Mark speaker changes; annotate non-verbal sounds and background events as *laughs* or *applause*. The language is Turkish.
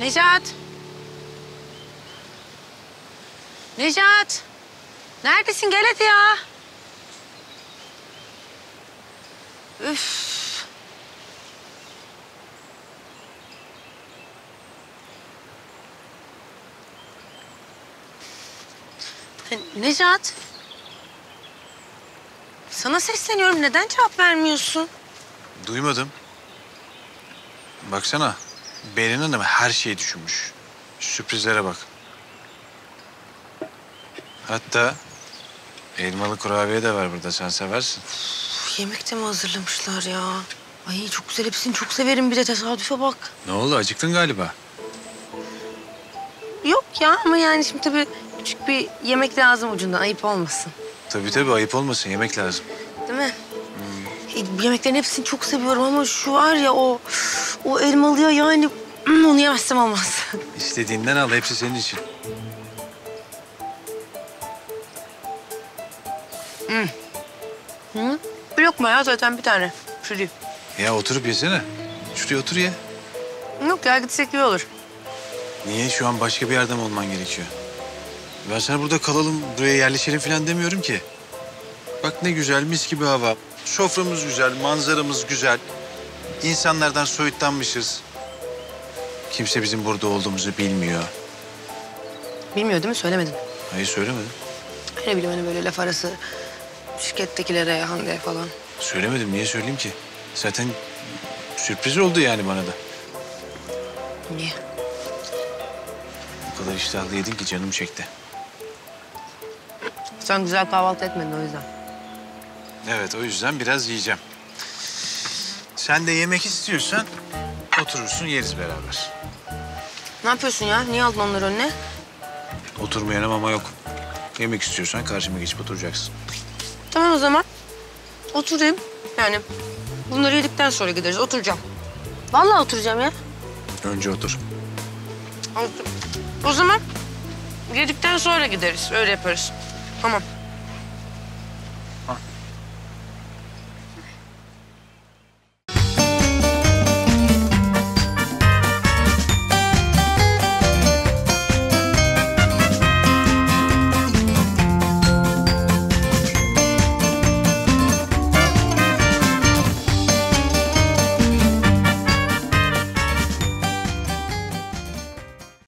Speaker 1: Necat. Necat. Neredesin? Gel hadi ya. Üf. Necat. Sana sesleniyorum. Neden cevap vermiyorsun?
Speaker 2: Duymadım. Baksana. Berin Hanım her şeyi düşünmüş. Sürprizlere bak. Hatta elmalı kurabiye de var burada. Sen seversin.
Speaker 1: Uf, yemek de mi hazırlamışlar ya? Ay çok güzel. Hepsini çok severim. Bir de tesadüfe bak.
Speaker 2: Ne oldu? Acıktın galiba.
Speaker 1: Yok ya ama yani şimdi tabii küçük bir yemek lazım ucundan. Ayıp olmasın.
Speaker 2: Tabii tabii ayıp olmasın. Yemek lazım.
Speaker 1: Değil mi? E, yemeklerin hepsini çok seviyorum ama şu var ya o o elmalıya yani *clears throat* onu yemezsem olmaz. *laughs*
Speaker 2: İstediğinden al. Hepsi senin için.
Speaker 1: Hı? Bir lokma ya zaten bir tane. Şu değil.
Speaker 2: Ya oturup yesene. Şuraya otur ye.
Speaker 1: Yok ya gitsek iyi olur.
Speaker 2: Niye? Şu an başka bir yerde mi olman gerekiyor? Ben sana burada kalalım, buraya yerleşelim falan demiyorum ki. Bak ne güzel, mis gibi hava. Soframız güzel, manzaramız güzel. İnsanlardan soyutlanmışız. Kimse bizim burada olduğumuzu bilmiyor.
Speaker 1: Bilmiyor değil mi? Söylemedin.
Speaker 2: Hayır söylemedim.
Speaker 1: Ne bileyim hani böyle laf arası şirkettekilere, Hande'ye falan.
Speaker 2: Söylemedim. Niye söyleyeyim ki? Zaten sürpriz oldu yani bana da.
Speaker 1: Niye?
Speaker 2: O kadar iştahlı yedin ki canım çekti.
Speaker 1: Sen güzel kahvaltı etmedin o yüzden.
Speaker 2: Evet, o yüzden biraz yiyeceğim. Sen de yemek istiyorsan oturursun, yeriz beraber.
Speaker 1: Ne yapıyorsun ya? Niye aldın onları önüne?
Speaker 2: Oturmayana mama yok. Yemek istiyorsan karşıma geçip oturacaksın.
Speaker 1: Tamam o zaman. Oturayım. Yani bunları yedikten sonra gideriz. Oturacağım. Vallahi oturacağım ya.
Speaker 2: Önce otur.
Speaker 1: O zaman yedikten sonra gideriz. Öyle yaparız. Tamam.